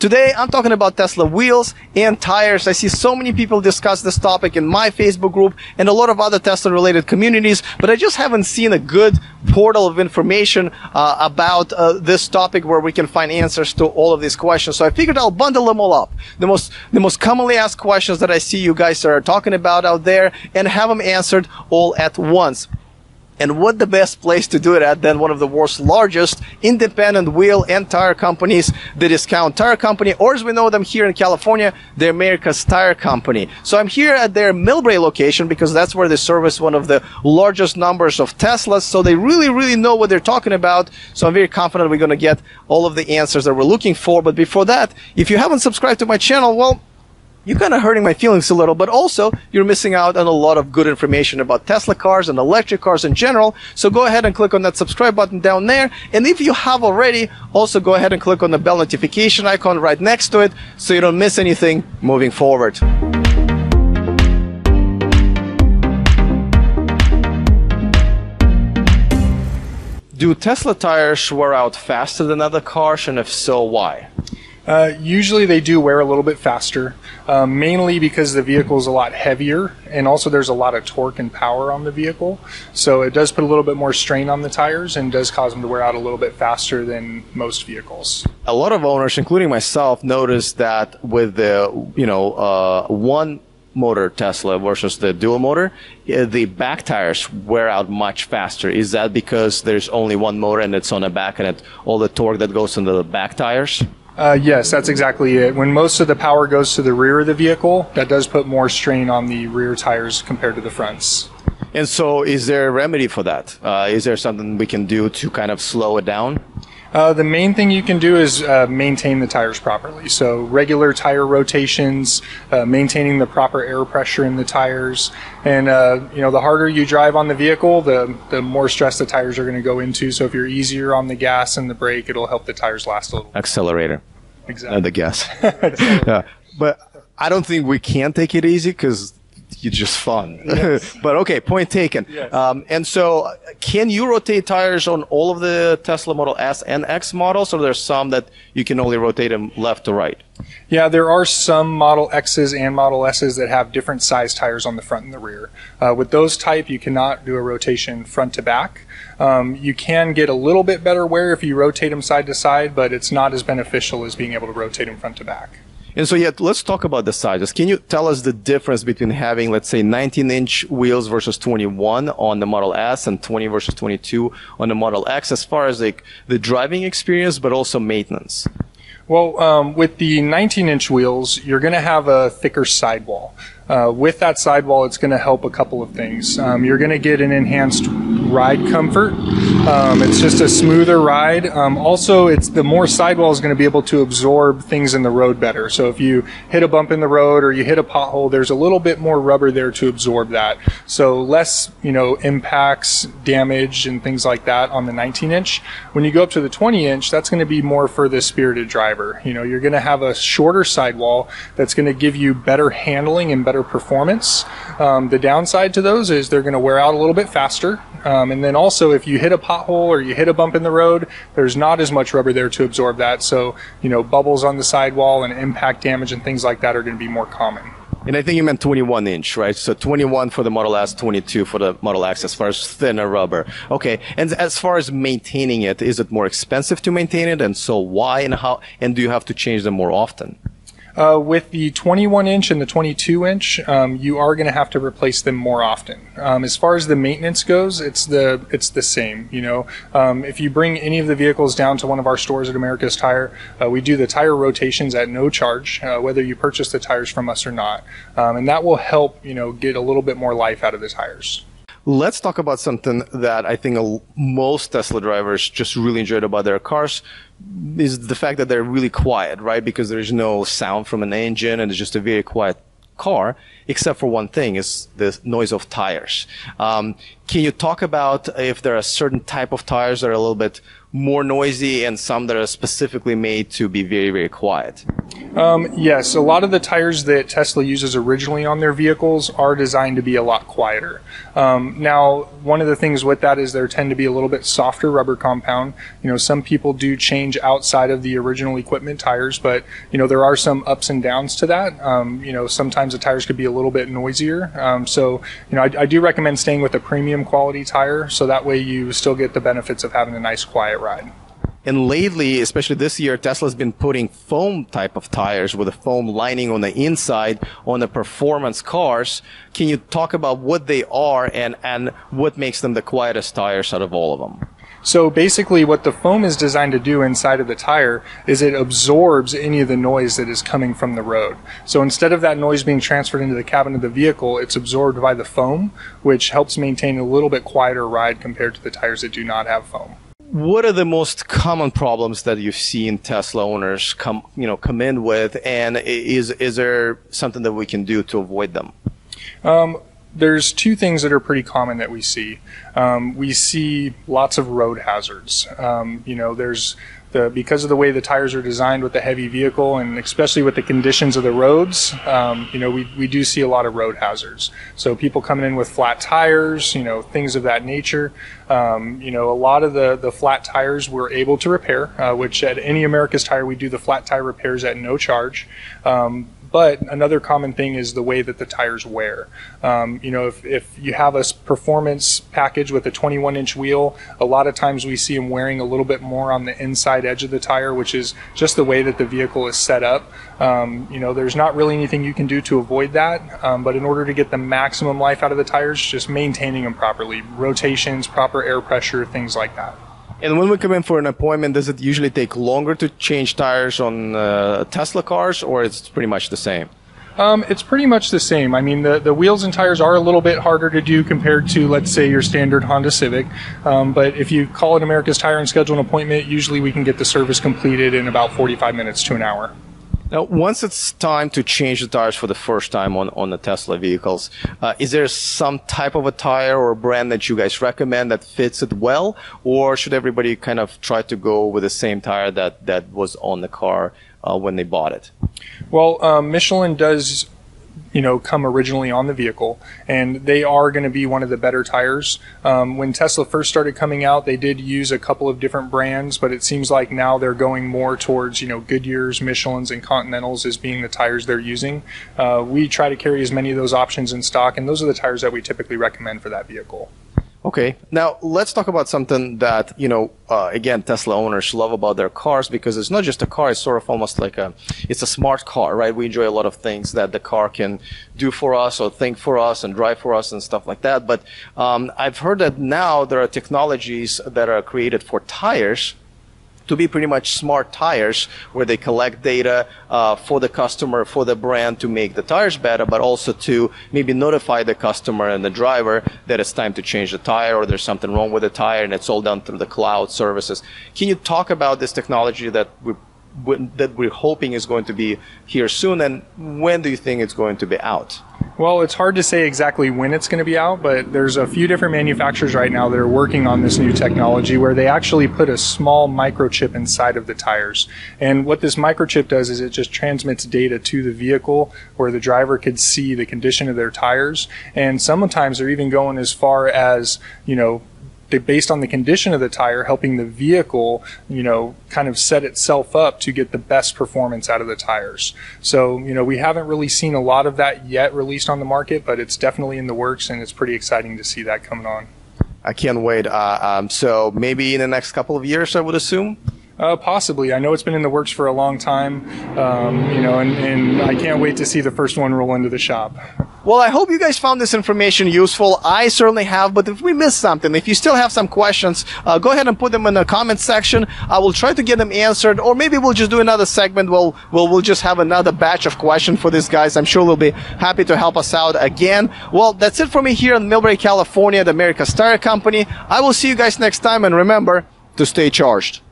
Today, I'm talking about Tesla wheels and tires. I see so many people discuss this topic in my Facebook group and a lot of other Tesla related communities, but I just haven't seen a good portal of information uh, about uh, this topic where we can find answers to all of these questions. So I figured I'll bundle them all up. The most, the most commonly asked questions that I see you guys are talking about out there and have them answered all at once. And what the best place to do it at than one of the world's largest independent wheel and tire companies, the Discount Tire Company, or as we know them here in California, the America's Tire Company. So I'm here at their Millbrae location because that's where they service one of the largest numbers of Teslas. So they really, really know what they're talking about. So I'm very confident we're going to get all of the answers that we're looking for. But before that, if you haven't subscribed to my channel, well, you're kind of hurting my feelings a little, but also you're missing out on a lot of good information about Tesla cars and electric cars in general. So go ahead and click on that subscribe button down there. And if you have already, also go ahead and click on the bell notification icon right next to it so you don't miss anything moving forward. Do Tesla tires wear out faster than other cars, and if so, why? Uh, usually they do wear a little bit faster, um, mainly because the vehicle is a lot heavier and also there's a lot of torque and power on the vehicle. So it does put a little bit more strain on the tires and does cause them to wear out a little bit faster than most vehicles. A lot of owners, including myself, noticed that with the, you know, uh, one motor Tesla versus the dual motor, uh, the back tires wear out much faster. Is that because there's only one motor and it's on the back and it, all the torque that goes into the back tires? Uh, yes, that's exactly it. When most of the power goes to the rear of the vehicle, that does put more strain on the rear tires compared to the fronts. And so, is there a remedy for that? Uh, is there something we can do to kind of slow it down? Uh, the main thing you can do is uh, maintain the tires properly. So regular tire rotations, uh, maintaining the proper air pressure in the tires, and uh, you know the harder you drive on the vehicle, the the more stress the tires are going to go into. So if you're easier on the gas and the brake, it'll help the tires last a little. Accelerator. Exactly. the gas. yeah. But I don't think we can take it easy because it's just fun. Yes. but okay, point taken. Yes. Um, and so, can you rotate tires on all of the Tesla Model S and X models, or there's some that you can only rotate them left to right? Yeah, there are some Model X's and Model S's that have different size tires on the front and the rear. Uh, with those type, you cannot do a rotation front to back. Um, you can get a little bit better wear if you rotate them side to side, but it's not as beneficial as being able to rotate them front to back. And so, yeah, let's talk about the sizes. Can you tell us the difference between having, let's say, 19 inch wheels versus 21 on the Model S and 20 versus 22 on the Model X as far as like the driving experience, but also maintenance? Well, um, with the 19 inch wheels, you're going to have a thicker sidewall. Uh, with that sidewall, it's going to help a couple of things. Um, you're going to get an enhanced ride comfort. Um, it's just a smoother ride. Um, also, it's the more sidewall is going to be able to absorb things in the road better. So if you hit a bump in the road or you hit a pothole, there's a little bit more rubber there to absorb that. So less, you know, impacts, damage, and things like that on the 19 inch. When you go up to the 20 inch, that's going to be more for the spirited driver. You know, you're going to have a shorter sidewall that's going to give you better handling and better better performance. Um, the downside to those is they're going to wear out a little bit faster. Um, and then also, if you hit a pothole or you hit a bump in the road, there's not as much rubber there to absorb that. So, you know, bubbles on the sidewall and impact damage and things like that are going to be more common. And I think you meant 21 inch, right? So 21 for the Model S, 22 for the Model X as far as thinner rubber. Okay. And as far as maintaining it, is it more expensive to maintain it? And so why and how, and do you have to change them more often? Uh, with the 21 inch and the 22 inch, um, you are going to have to replace them more often. Um, as far as the maintenance goes, it's the it's the same. You know, um, if you bring any of the vehicles down to one of our stores at America's Tire, uh, we do the tire rotations at no charge, uh, whether you purchase the tires from us or not, um, and that will help you know get a little bit more life out of the tires. Let's talk about something that I think most Tesla drivers just really enjoyed about their cars is the fact that they're really quiet, right? Because there's no sound from an engine and it's just a very quiet car, except for one thing, is the noise of tires. Um, can you talk about if there are certain type of tires that are a little bit more noisy and some that are specifically made to be very, very quiet? Um, yes, a lot of the tires that Tesla uses originally on their vehicles are designed to be a lot quieter. Um, now, one of the things with that is there tend to be a little bit softer rubber compound. You know, some people do change outside of the original equipment tires, but you know there are some ups and downs to that. Um, you know, sometimes the tires could be a little bit noisier. Um, so, you know, I, I do recommend staying with a premium quality tire, so that way you still get the benefits of having a nice quiet ride. And lately, especially this year, Tesla's been putting foam type of tires with a foam lining on the inside on the performance cars. Can you talk about what they are and, and what makes them the quietest tires out of all of them? So basically, what the foam is designed to do inside of the tire is it absorbs any of the noise that is coming from the road. So instead of that noise being transferred into the cabin of the vehicle, it's absorbed by the foam, which helps maintain a little bit quieter ride compared to the tires that do not have foam what are the most common problems that you've seen Tesla owners come, you know, come in with, and is is there something that we can do to avoid them? Um, there's two things that are pretty common that we see. Um, we see lots of road hazards. Um, you know, there's the, because of the way the tires are designed with the heavy vehicle and especially with the conditions of the roads, um, you know, we, we do see a lot of road hazards. So people coming in with flat tires, you know, things of that nature. Um, you know, a lot of the, the flat tires we're able to repair, uh, which at any America's Tire, we do the flat tire repairs at no charge. Um, but another common thing is the way that the tires wear. Um, you know, if, if you have a performance package with a 21 inch wheel, a lot of times we see them wearing a little bit more on the inside edge of the tire, which is just the way that the vehicle is set up. Um, you know, there's not really anything you can do to avoid that, um, but in order to get the maximum life out of the tires, just maintaining them properly, rotations, proper air pressure, things like that. And when we come in for an appointment, does it usually take longer to change tires on uh, Tesla cars, or it's pretty much the same? Um, it's pretty much the same. I mean, the, the wheels and tires are a little bit harder to do compared to, let's say, your standard Honda Civic. Um, but if you call it America's Tire and schedule an appointment, usually we can get the service completed in about 45 minutes to an hour. Now, once it's time to change the tires for the first time on, on the Tesla vehicles, uh, is there some type of a tire or brand that you guys recommend that fits it well? Or should everybody kind of try to go with the same tire that, that was on the car uh, when they bought it? Well, um, Michelin does you know, come originally on the vehicle, and they are going to be one of the better tires. Um, when Tesla first started coming out, they did use a couple of different brands, but it seems like now they're going more towards, you know, Goodyear's, Michelin's, and Continentals as being the tires they're using. Uh, we try to carry as many of those options in stock, and those are the tires that we typically recommend for that vehicle. Okay. Now let's talk about something that you know. Uh, again, Tesla owners love about their cars because it's not just a car; it's sort of almost like a, it's a smart car, right? We enjoy a lot of things that the car can do for us, or think for us, and drive for us, and stuff like that. But um, I've heard that now there are technologies that are created for tires to be pretty much smart tires where they collect data uh, for the customer, for the brand to make the tires better, but also to maybe notify the customer and the driver that it's time to change the tire or there's something wrong with the tire and it's all done through the cloud services. Can you talk about this technology that we that we're hoping is going to be here soon and when do you think it's going to be out? Well, it's hard to say exactly when it's going to be out, but there's a few different manufacturers right now that are working on this new technology where they actually put a small microchip inside of the tires. And what this microchip does is it just transmits data to the vehicle where the driver could see the condition of their tires. And sometimes they're even going as far as, you know, based on the condition of the tire, helping the vehicle, you know, kind of set itself up to get the best performance out of the tires. So, you know, we haven't really seen a lot of that yet released on the market, but it's definitely in the works, and it's pretty exciting to see that coming on. I can't wait. Uh, um, so maybe in the next couple of years, I would assume. Uh, possibly. I know it's been in the works for a long time, um, you know, and, and I can't wait to see the first one roll into the shop. Well, I hope you guys found this information useful. I certainly have, but if we missed something, if you still have some questions, uh, go ahead and put them in the comment section. I will try to get them answered, or maybe we'll just do another segment. We'll, we'll, we'll just have another batch of questions for these guys. I'm sure they'll be happy to help us out again. Well, that's it for me here in Millbrae, California, the America's Tire Company. I will see you guys next time, and remember to stay charged.